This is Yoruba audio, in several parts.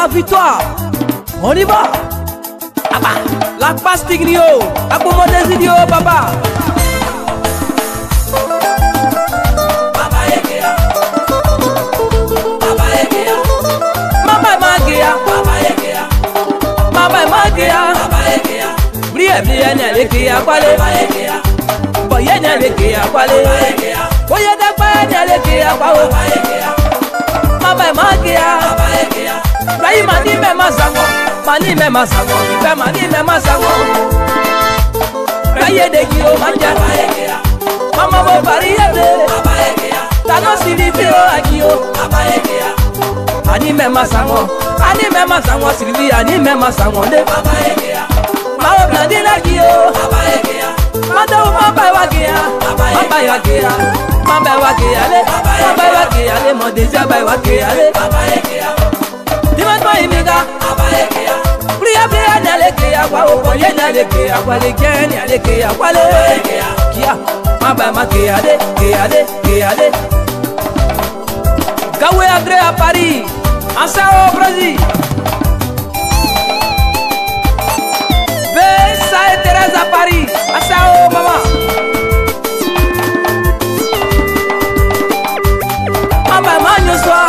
la victoire. On y va. Papa. La pastique ni o. Accommodez ni o, papa. Briye nya leke ya kwale Boye nya leke ya kwale Boye dakpa nya leke ya kwawo Mama ma kia Mama ma kia láyé mani ní mẹ́ẹ̀ má sàwọ̀ màá ní mẹ́ẹ̀ má sàwọ̀ ìfẹ́ màá ní mẹ́ẹ̀ má sàwọ̀. láyé dèjì o máa jẹ́ ọmọ mo parí ẹ̀dẹ̀ tàná sí ní bí ó àjí o. ani mẹ́ẹ̀ má sàwọ̀ àní mẹ́ẹ̀ má sàwọ̀ sílùbí àní de. má sàwọ̀ lé. máa o, bìlà dín ba wa máa ya, máa bá ìwà kìí ya máa bá ìwà kìí ya máa ba wa kìí ya le, máa ba wa kìí ya le. okonye na aleke akwale gẹni aleke akwale kíá má bàa má kéade kéade kéade. Gawe André à Paris, Ansa au Brésil. Bessa et Thérèse à Paris, Ansa au maman. Aba manyo soa,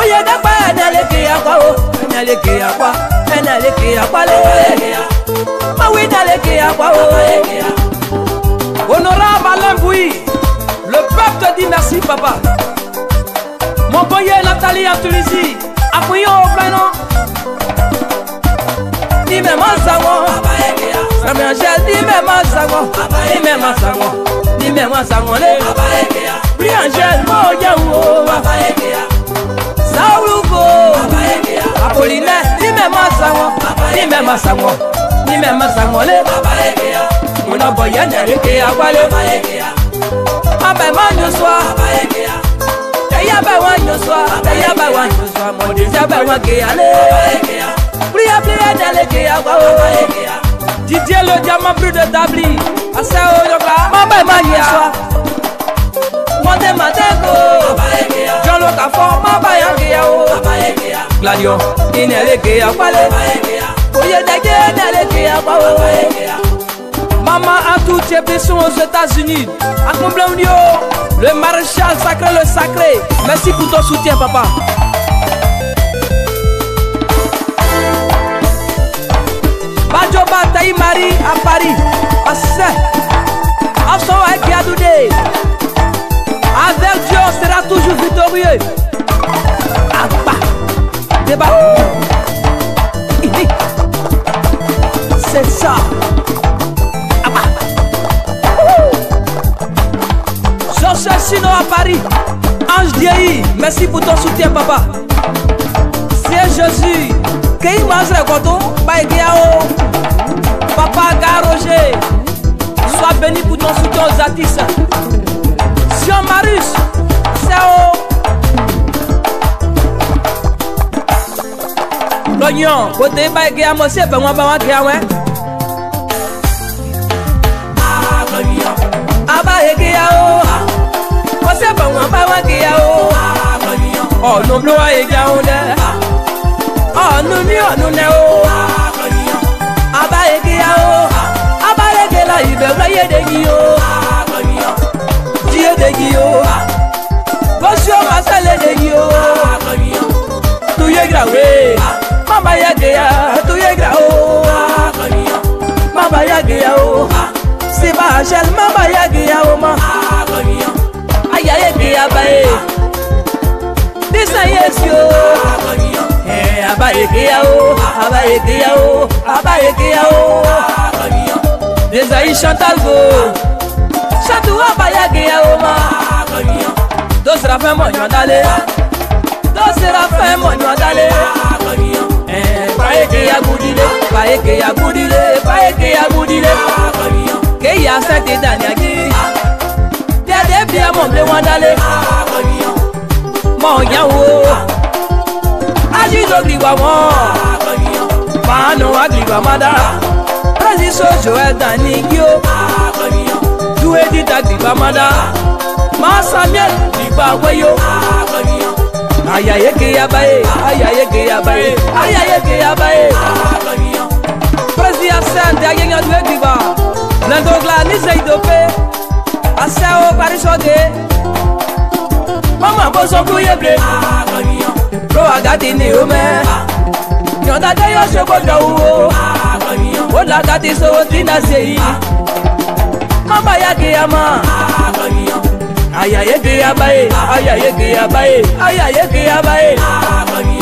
oye dapa nyaleke akwa o, nyaleke akwa leke akwa le mawina leke akwa o honorable Alain Bouy le peuple te dit merci papa mon boyer Nathalie en Tunisie akuyo plano dime masango Rami Angel dime masango dime masango dime masango le Bri Angel mo jawo Saulu go Apollinaire mɛma saŋɔ ni mɛma saŋɔ ni mɛma saŋɔ le munɔbɔ yɛnɛri ke awale abɛ ma nyosua eya bɛ wa nyosua eya bɛ wa nyosua mɔdisɛ bɛ wa ke ale pliya pliya dɛlɛ ke awawo didiɛ lo jama bru de tabli asɛ o yɔkla ma bɛ ma nyosua mɔdɛ ma tɛ ko jɔlo ka fɔ ma bɛ. Gladio il pale pas le pale Maman a tout blessures aux États-Unis. À combler le maréchal sacré, le sacré. Merci pour ton soutien, papa. Bajo Bataille Marie à Paris. Passez. avec Aïkiadoudé. Avec Dieu, on sera toujours victorieux. débat C'est ça Jean-Charles Chino à Paris Ange Diei, merci pour ton soutien papa C'est Jésus Quem mais é gordon, vai guiar o konyon Kote bay ge amose Be wan ba wan ge awen A konyon Aba he ge a o Mose be wan ba wan ge a o A konyon Ọ̀nù ló wá ìjà òun dẹ́ ọ̀nù ní ọ̀nù nẹ́ o Aba he ge a o Aba he ge la ìbẹ̀rù ayédè yìí o Jíyédè yìí o Bọ́sí ọmọ sẹ́lẹ̀ dè yìí o Tuyé gbàgbé. abarekeya o abarekeya o abarekeya o. Desailly Chantal Go Chantou abayakeya o ma. Tó sera fẹ́ mọ̀ yàn dálé. Tó sera fẹ́ mọ̀ yàn dálé. Payekeya gudile payekeya gudile payekeya gudile. Kéya sẹ́ńtì dàníàkì. Dédé bí ẹ mọ̀ pé wọ́n dálé. Mọ̀ yàn wo. Agriba mo Pano Agriba mada e Prezi sojo ẹ̀dá ní igi o Dúwé dídá Agriba mada Máa Samuel Agriba wẹ́yọ. Ayaye ke yabaye, ayaye ke yabaye, ayaye ke yabaye. Prezi absent ayẹyẹ Dúwé Agriba. Lẹ́ndọ́gla ní Sèyidópe. Àṣẹ o parí sọ́dẹ̀. Mama bó sọ fún yébre. Agriba. Bro, I got the new man. yọ̀ǹdàjẹ́ yóò ṣògo dọ̀wọ́ ó làgàtì sọ̀wọ́ tí náà ṣe yìí. má bá yá kí a man. àyàyé kí a bay. àyàyé kí a bay. àyàyé kí a bay.